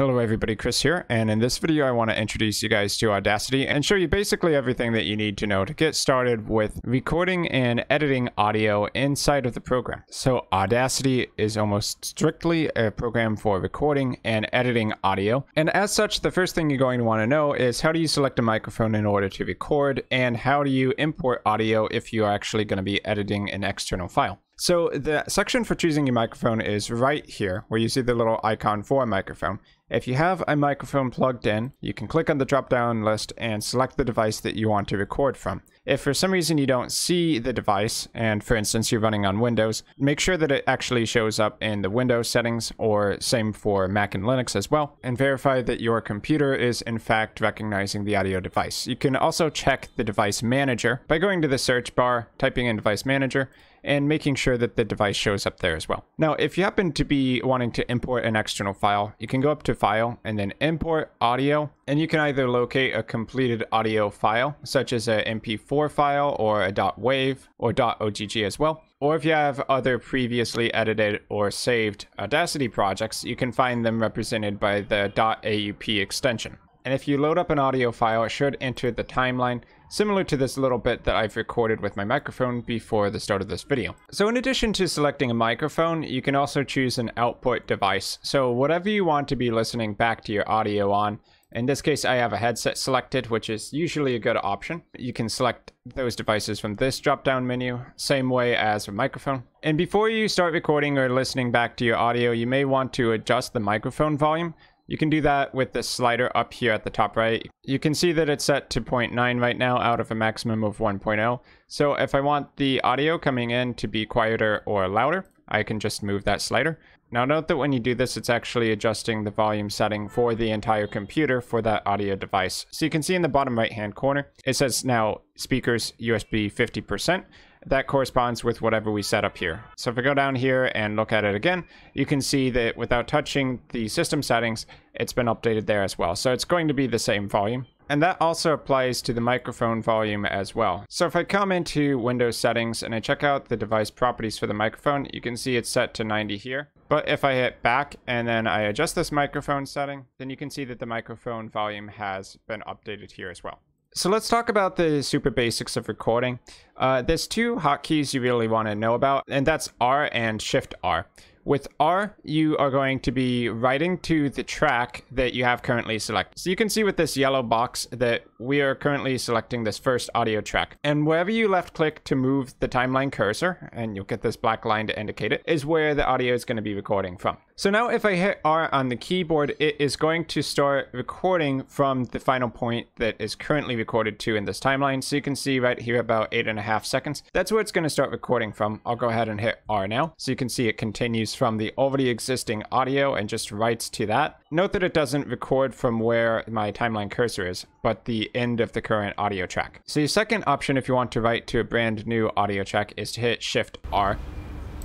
Hello everybody, Chris here, and in this video I want to introduce you guys to Audacity and show you basically everything that you need to know to get started with recording and editing audio inside of the program. So Audacity is almost strictly a program for recording and editing audio, and as such the first thing you're going to want to know is how do you select a microphone in order to record, and how do you import audio if you're actually going to be editing an external file. So the section for choosing your microphone is right here, where you see the little icon for a microphone. If you have a microphone plugged in, you can click on the drop-down list and select the device that you want to record from. If for some reason you don't see the device, and for instance you're running on Windows, make sure that it actually shows up in the Windows settings, or same for Mac and Linux as well, and verify that your computer is in fact recognizing the audio device. You can also check the device manager by going to the search bar, typing in device manager, and making sure that the device shows up there as well. Now, if you happen to be wanting to import an external file, you can go up to File and then Import Audio, and you can either locate a completed audio file, such as a MP4 file or a .wav or .ogg as well. Or if you have other previously edited or saved Audacity projects, you can find them represented by the .aup extension. And if you load up an audio file, it should enter the timeline similar to this little bit that I've recorded with my microphone before the start of this video. So in addition to selecting a microphone, you can also choose an output device. So whatever you want to be listening back to your audio on, in this case, I have a headset selected, which is usually a good option. You can select those devices from this drop-down menu, same way as a microphone. And before you start recording or listening back to your audio, you may want to adjust the microphone volume. You can do that with the slider up here at the top right. You can see that it's set to 0.9 right now out of a maximum of 1.0. So if I want the audio coming in to be quieter or louder, I can just move that slider. Now note that when you do this, it's actually adjusting the volume setting for the entire computer for that audio device. So you can see in the bottom right hand corner, it says now speakers USB 50% that corresponds with whatever we set up here. So if I go down here and look at it again, you can see that without touching the system settings, it's been updated there as well. So it's going to be the same volume. And that also applies to the microphone volume as well. So if I come into Windows settings and I check out the device properties for the microphone, you can see it's set to 90 here. But if I hit back and then I adjust this microphone setting, then you can see that the microphone volume has been updated here as well. So let's talk about the super basics of recording. Uh, there's two hotkeys you really want to know about, and that's R and Shift R. With R, you are going to be writing to the track that you have currently selected. So you can see with this yellow box that we are currently selecting this first audio track. And wherever you left click to move the timeline cursor, and you'll get this black line to indicate it, is where the audio is going to be recording from. So now if I hit R on the keyboard, it is going to start recording from the final point that is currently recorded to in this timeline. So you can see right here about eight and a half seconds. That's where it's going to start recording from. I'll go ahead and hit R now. So you can see it continues from the already existing audio and just writes to that. Note that it doesn't record from where my timeline cursor is, but the end of the current audio track. So your second option if you want to write to a brand new audio track is to hit Shift R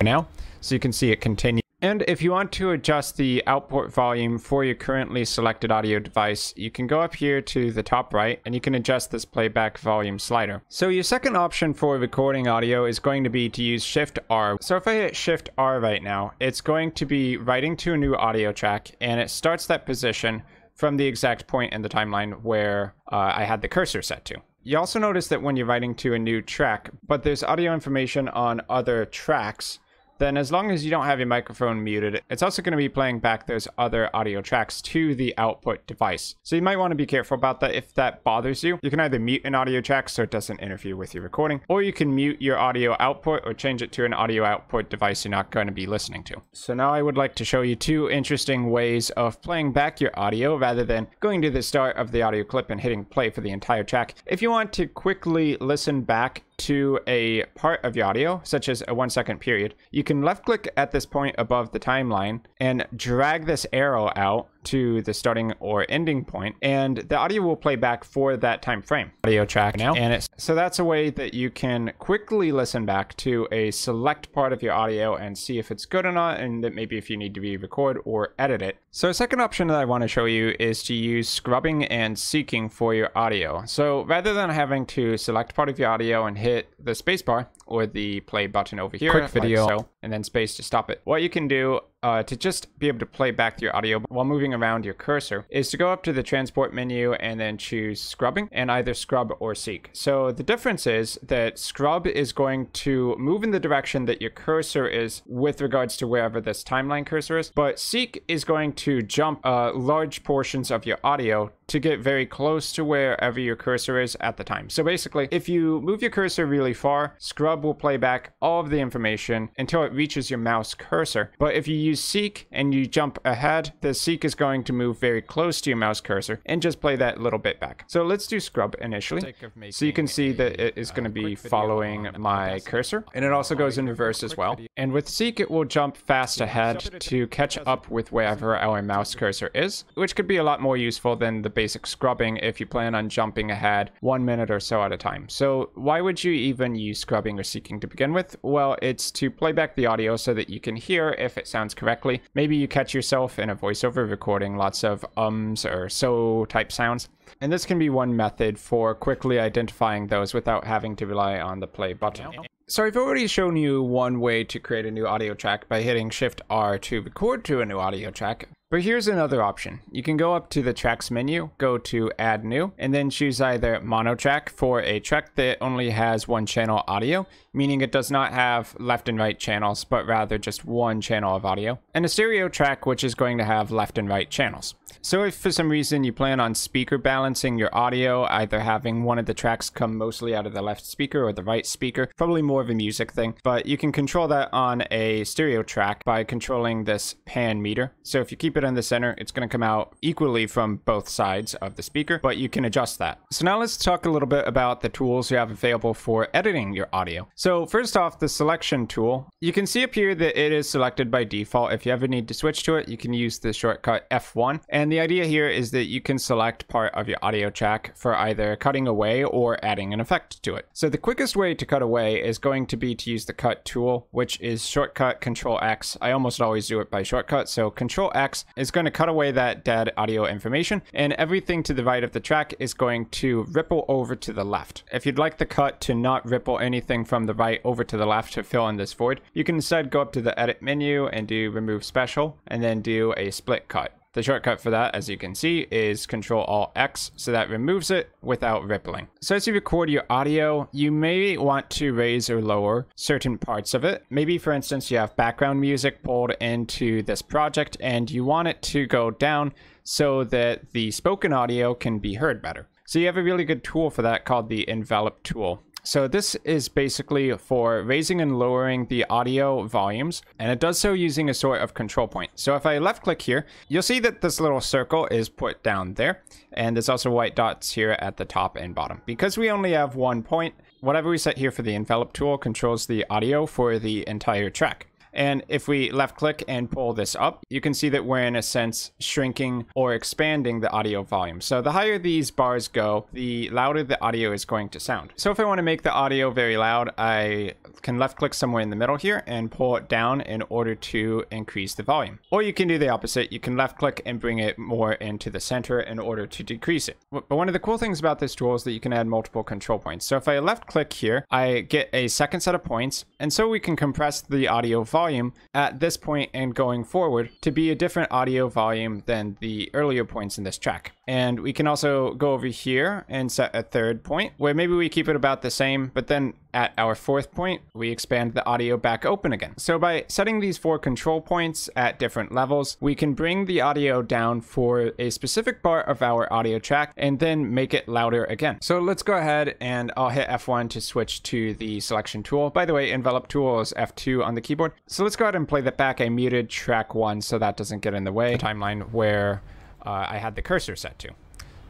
now. So you can see it continue and if you want to adjust the output volume for your currently selected audio device, you can go up here to the top right and you can adjust this playback volume slider. So your second option for recording audio is going to be to use Shift R. So if I hit Shift R right now, it's going to be writing to a new audio track and it starts that position from the exact point in the timeline where uh, I had the cursor set to. You also notice that when you're writing to a new track, but there's audio information on other tracks then as long as you don't have your microphone muted, it's also going to be playing back those other audio tracks to the output device. So you might want to be careful about that if that bothers you. You can either mute an audio track so it doesn't interfere with your recording, or you can mute your audio output or change it to an audio output device you're not going to be listening to. So now I would like to show you two interesting ways of playing back your audio rather than going to the start of the audio clip and hitting play for the entire track. If you want to quickly listen back to a part of your audio, such as a one second period, you can left click at this point above the timeline and drag this arrow out to the starting or ending point, and the audio will play back for that time frame. Audio track now, and it's so that's a way that you can quickly listen back to a select part of your audio and see if it's good or not, and that maybe if you need to re-record or edit it. So a second option that I want to show you is to use scrubbing and seeking for your audio. So rather than having to select part of your audio and hit the spacebar, or the play button over here, quick video, like so, and then space to stop it. What you can do uh, to just be able to play back your audio while moving around your cursor is to go up to the transport menu and then choose scrubbing and either scrub or seek. So the difference is that scrub is going to move in the direction that your cursor is with regards to wherever this timeline cursor is, but seek is going to jump uh, large portions of your audio to get very close to wherever your cursor is at the time. So basically, if you move your cursor really far, Scrub will play back all of the information until it reaches your mouse cursor. But if you use Seek and you jump ahead, the Seek is going to move very close to your mouse cursor and just play that little bit back. So let's do Scrub initially. So you can see that it is going to uh, be following my cursor. And it also goes in reverse as well. And with Seek, it will jump fast ahead to catch up with wherever our mouse cursor is, which could be a lot more useful than the basic scrubbing if you plan on jumping ahead one minute or so at a time. So why would you even use scrubbing or seeking to begin with? Well, it's to play back the audio so that you can hear if it sounds correctly. Maybe you catch yourself in a voiceover recording lots of ums or so type sounds. And this can be one method for quickly identifying those without having to rely on the play button. So I've already shown you one way to create a new audio track by hitting Shift R to record to a new audio track, but here's another option. You can go up to the tracks menu, go to add new, and then choose either mono track for a track that only has one channel audio, meaning it does not have left and right channels, but rather just one channel of audio, and a stereo track which is going to have left and right channels. So if for some reason you plan on speaker balancing your audio, either having one of the tracks come mostly out of the left speaker or the right speaker, probably more of a music thing, but you can control that on a stereo track by controlling this pan meter. So if you keep it in the center, it's going to come out equally from both sides of the speaker, but you can adjust that. So now let's talk a little bit about the tools you have available for editing your audio. So first off, the selection tool, you can see up here that it is selected by default. If you ever need to switch to it, you can use the shortcut F1. And the idea here is that you can select part of your audio track for either cutting away or adding an effect to it. So the quickest way to cut away is going to be to use the cut tool, which is shortcut control X. I almost always do it by shortcut. So control X is going to cut away that dead audio information and everything to the right of the track is going to ripple over to the left. If you'd like the cut to not ripple anything from the right over to the left to fill in this void, you can instead go up to the edit menu and do remove special and then do a split cut. The shortcut for that, as you can see, is Control Alt X, so that removes it without rippling. So as you record your audio, you may want to raise or lower certain parts of it. Maybe, for instance, you have background music pulled into this project and you want it to go down so that the spoken audio can be heard better. So you have a really good tool for that called the envelope tool. So this is basically for raising and lowering the audio volumes, and it does so using a sort of control point. So if I left click here, you'll see that this little circle is put down there, and there's also white dots here at the top and bottom. Because we only have one point, whatever we set here for the envelope tool controls the audio for the entire track. And if we left click and pull this up, you can see that we're in a sense shrinking or expanding the audio volume. So the higher these bars go, the louder the audio is going to sound. So if I want to make the audio very loud, I can left click somewhere in the middle here and pull it down in order to increase the volume. Or you can do the opposite. You can left click and bring it more into the center in order to decrease it. But one of the cool things about this tool is that you can add multiple control points. So if I left click here, I get a second set of points. And so we can compress the audio volume volume at this point and going forward to be a different audio volume than the earlier points in this track. And we can also go over here and set a third point where maybe we keep it about the same, but then at our fourth point, we expand the audio back open again. So by setting these four control points at different levels, we can bring the audio down for a specific part of our audio track and then make it louder again. So let's go ahead and I'll hit F1 to switch to the selection tool. By the way, envelope tool is F2 on the keyboard. So let's go ahead and play that back. I muted track one so that doesn't get in the way. The timeline where uh, I had the cursor set to.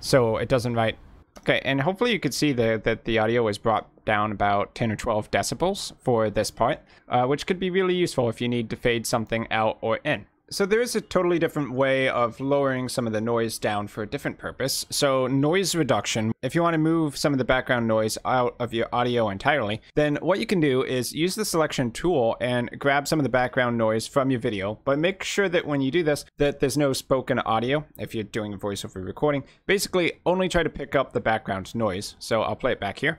So it doesn't write Okay, and hopefully you could see the, that the audio was brought down about 10 or 12 decibels for this part, uh, which could be really useful if you need to fade something out or in. So there is a totally different way of lowering some of the noise down for a different purpose. So noise reduction, if you want to move some of the background noise out of your audio entirely, then what you can do is use the selection tool and grab some of the background noise from your video, but make sure that when you do this, that there's no spoken audio if you're doing a voiceover recording. Basically, only try to pick up the background noise. So I'll play it back here.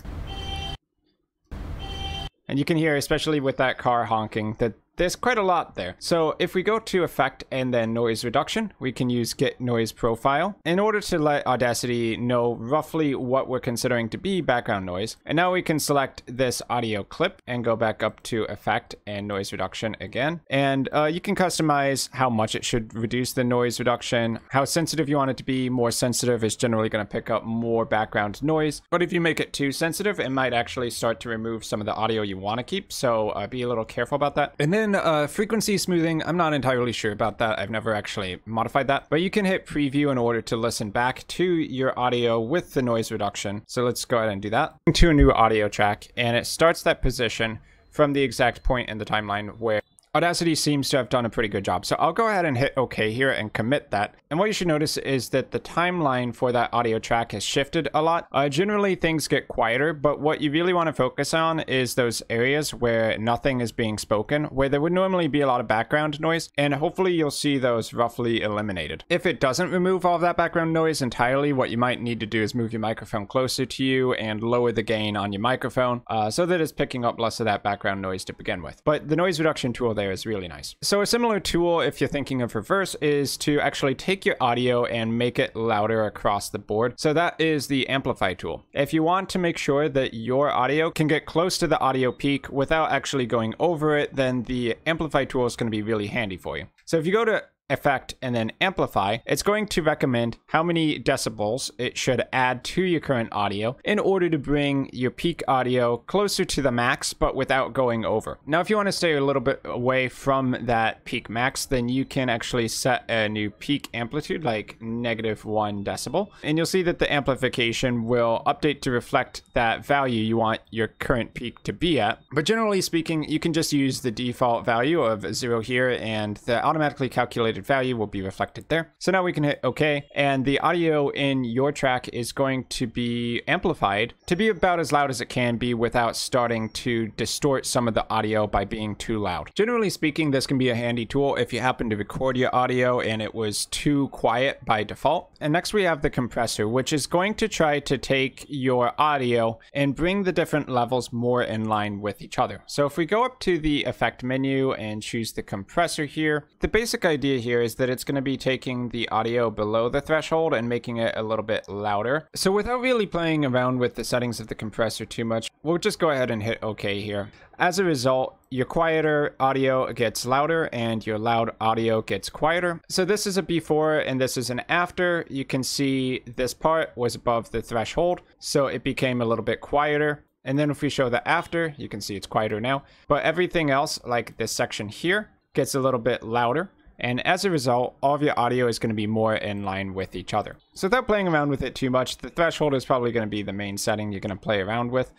And you can hear, especially with that car honking, that there's quite a lot there. So if we go to effect and then noise reduction, we can use get noise profile in order to let Audacity know roughly what we're considering to be background noise. And now we can select this audio clip and go back up to effect and noise reduction again. And uh, you can customize how much it should reduce the noise reduction, how sensitive you want it to be. More sensitive is generally going to pick up more background noise. But if you make it too sensitive, it might actually start to remove some of the audio you want to keep. So uh, be a little careful about that. And then uh, frequency smoothing, I'm not entirely sure about that. I've never actually modified that. But you can hit preview in order to listen back to your audio with the noise reduction. So let's go ahead and do that. To a new audio track, and it starts that position from the exact point in the timeline where Audacity seems to have done a pretty good job. So I'll go ahead and hit OK here and commit that. And what you should notice is that the timeline for that audio track has shifted a lot. Uh, generally, things get quieter, but what you really want to focus on is those areas where nothing is being spoken, where there would normally be a lot of background noise, and hopefully you'll see those roughly eliminated. If it doesn't remove all of that background noise entirely, what you might need to do is move your microphone closer to you and lower the gain on your microphone uh, so that it's picking up less of that background noise to begin with. But the noise reduction tool there is really nice. So a similar tool, if you're thinking of reverse, is to actually take your audio and make it louder across the board. So that is the amplify tool. If you want to make sure that your audio can get close to the audio peak without actually going over it, then the amplify tool is going to be really handy for you. So if you go to effect and then amplify, it's going to recommend how many decibels it should add to your current audio in order to bring your peak audio closer to the max, but without going over. Now, if you want to stay a little bit away from that peak max, then you can actually set a new peak amplitude, like negative one decibel. And you'll see that the amplification will update to reflect that value you want your current peak to be at. But generally speaking, you can just use the default value of zero here and the automatically calculated value will be reflected there. So now we can hit OK, and the audio in your track is going to be amplified to be about as loud as it can be without starting to distort some of the audio by being too loud. Generally speaking, this can be a handy tool if you happen to record your audio and it was too quiet by default. And next we have the compressor, which is going to try to take your audio and bring the different levels more in line with each other. So if we go up to the effect menu and choose the compressor here, the basic idea here is that it's going to be taking the audio below the threshold and making it a little bit louder. So without really playing around with the settings of the compressor too much, we'll just go ahead and hit OK here. As a result, your quieter audio gets louder and your loud audio gets quieter. So this is a before and this is an after. You can see this part was above the threshold, so it became a little bit quieter. And then if we show the after, you can see it's quieter now. But everything else, like this section here, gets a little bit louder. And as a result, all of your audio is going to be more in line with each other. So without playing around with it too much, the threshold is probably going to be the main setting you're going to play around with.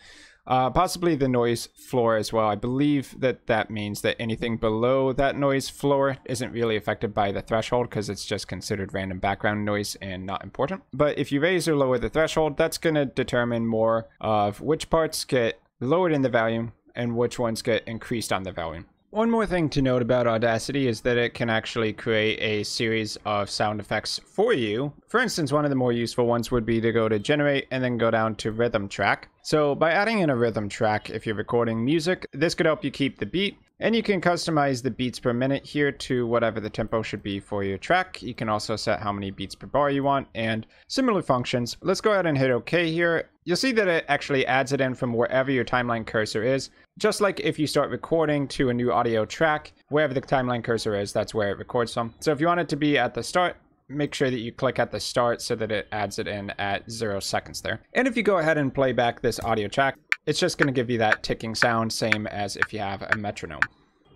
Uh, possibly the noise floor as well. I believe that that means that anything below that noise floor isn't really affected by the threshold because it's just considered random background noise and not important. But if you raise or lower the threshold, that's going to determine more of which parts get lowered in the volume and which ones get increased on the volume. One more thing to note about Audacity is that it can actually create a series of sound effects for you. For instance, one of the more useful ones would be to go to generate and then go down to rhythm track. So by adding in a rhythm track, if you're recording music, this could help you keep the beat and you can customize the beats per minute here to whatever the tempo should be for your track. You can also set how many beats per bar you want and similar functions. Let's go ahead and hit OK here. You'll see that it actually adds it in from wherever your timeline cursor is. Just like if you start recording to a new audio track, wherever the timeline cursor is, that's where it records from. So if you want it to be at the start, make sure that you click at the start so that it adds it in at zero seconds there. And if you go ahead and play back this audio track, it's just going to give you that ticking sound, same as if you have a metronome.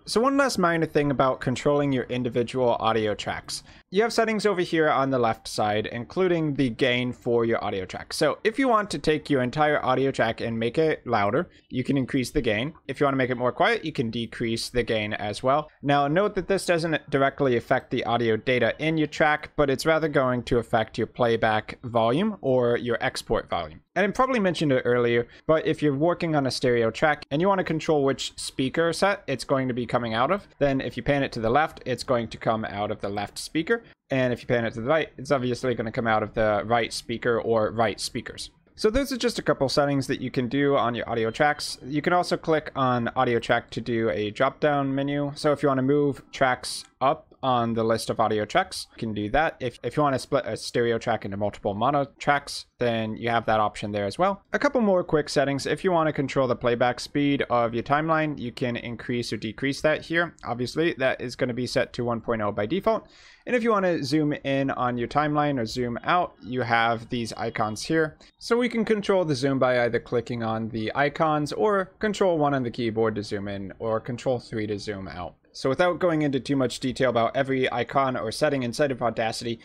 So one last minor thing about controlling your individual audio tracks. You have settings over here on the left side, including the gain for your audio track. So if you want to take your entire audio track and make it louder, you can increase the gain. If you want to make it more quiet, you can decrease the gain as well. Now note that this doesn't directly affect the audio data in your track, but it's rather going to affect your playback volume or your export volume. And I probably mentioned it earlier, but if you're working on a stereo track and you want to control which speaker set it's going to be coming out of, then if you pan it to the left, it's going to come out of the left speaker. And if you pan it to the right, it's obviously going to come out of the right speaker or right speakers. So those are just a couple settings that you can do on your audio tracks. You can also click on audio track to do a drop down menu. So if you want to move tracks up on the list of audio tracks. You can do that. If, if you want to split a stereo track into multiple mono tracks, then you have that option there as well. A couple more quick settings. If you want to control the playback speed of your timeline, you can increase or decrease that here. Obviously, that is going to be set to 1.0 by default. And if you want to zoom in on your timeline or zoom out, you have these icons here. So we can control the zoom by either clicking on the icons or control 1 on the keyboard to zoom in or control 3 to zoom out. So without going into too much detail about every icon or setting inside of Audacity,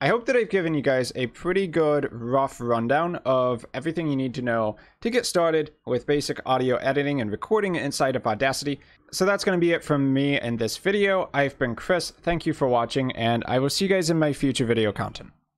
I hope that I've given you guys a pretty good rough rundown of everything you need to know to get started with basic audio editing and recording inside of Audacity. So that's going to be it from me in this video. I've been Chris, thank you for watching, and I will see you guys in my future video content.